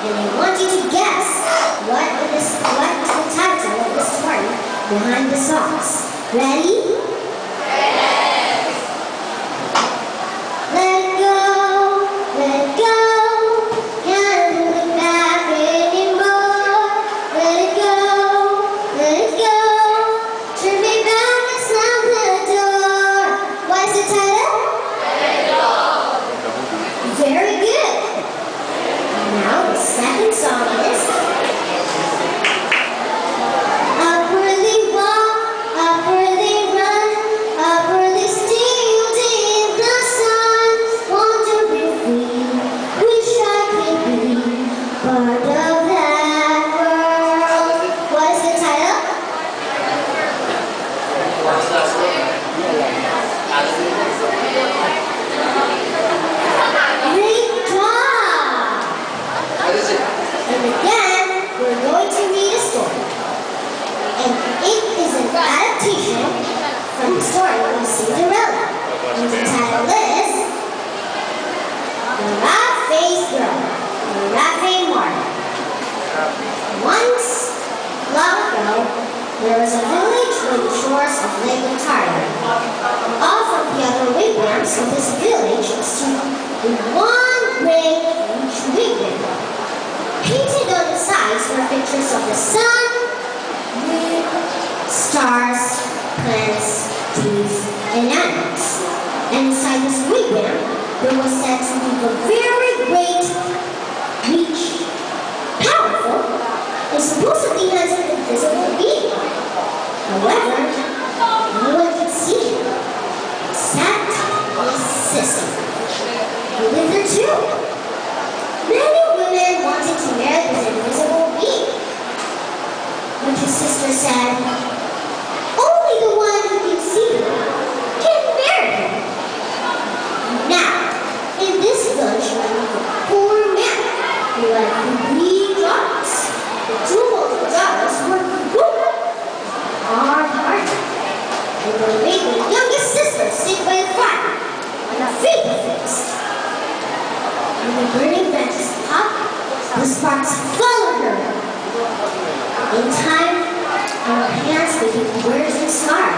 And I want you to guess what is, what is the title of the story behind the songs. Ready? Once, long ago, there was a village on the shores of Lake Ontario. Off from the other wigwams of this village stood one great huge wigwam. Painted on the sides were pictures of the sun, moon, stars, plants, trees, and animals. And inside this wigwam, there was said to be a very great, rich, powerful, and supposedly handsome invisible being. However, no one could see him except his sister, who lived there too. Many women wanted to marry this invisible being. But his sister said, only the one who can see him can marry him. Now, in this village lived a poor man who had three daughters. The two older daughters were good, hard-hearted, and they made the youngest sister sit by the fire on a fever fixed. When the burning branches popped, the sparks followed her. In time, her hands became burnt and scarred.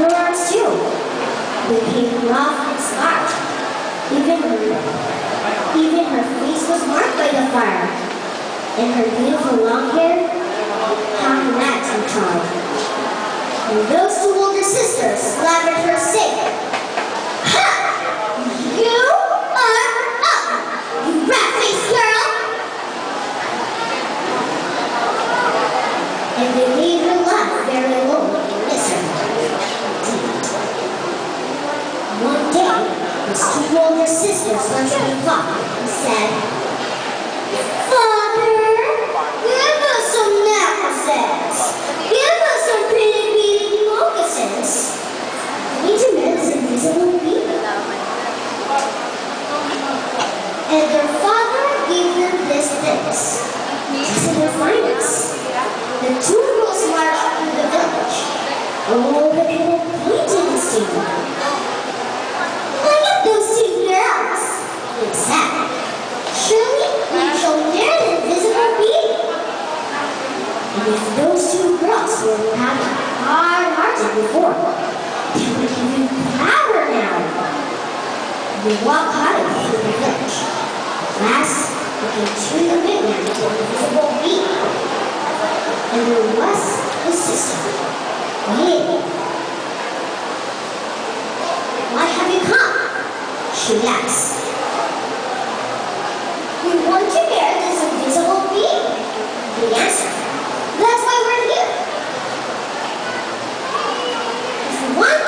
Her arms too became rough and scarred. Even her, even her face was marked by the fire, and her beautiful long hair half wrapped and charred. And those two older sisters at her, saying, Ha! You are up, you rat-faced girl! And they made her laugh very low and miserable. Indeed. One day, his two older sisters went to the clock and said, Father, give us some necklaces. Give us some pretty, pretty moccasins. We need to marry this invisible being. And their father gave them these things. These are their finest. The two girls marched through the village. Oh, the people pointed and stared. Look at those two girls, they said. Surely we shall marry the invisible being. And if those two girls were not hard-hearted before, they were even prouder now. They walk hard through the village. Last, they came to the wigwam of the invisible being. And there was his sister. Hey, why have you come? She asked. We want to marry this invisible being. He answered. That's why we're here. If you want to marry your brother, you have seen. Tom, have you seen the invisible being? of course! We've seen him! And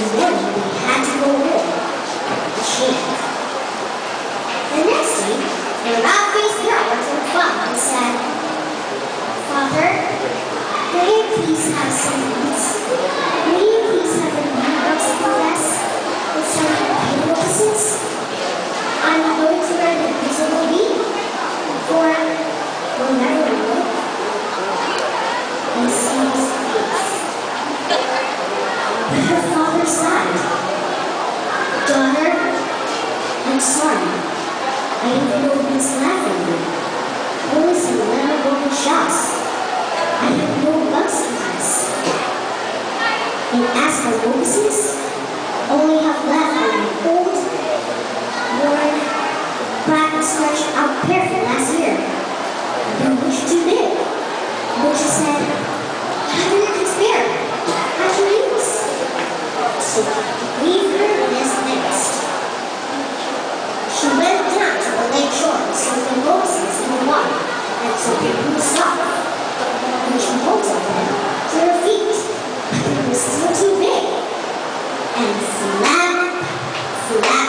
And in the morning, we go flap,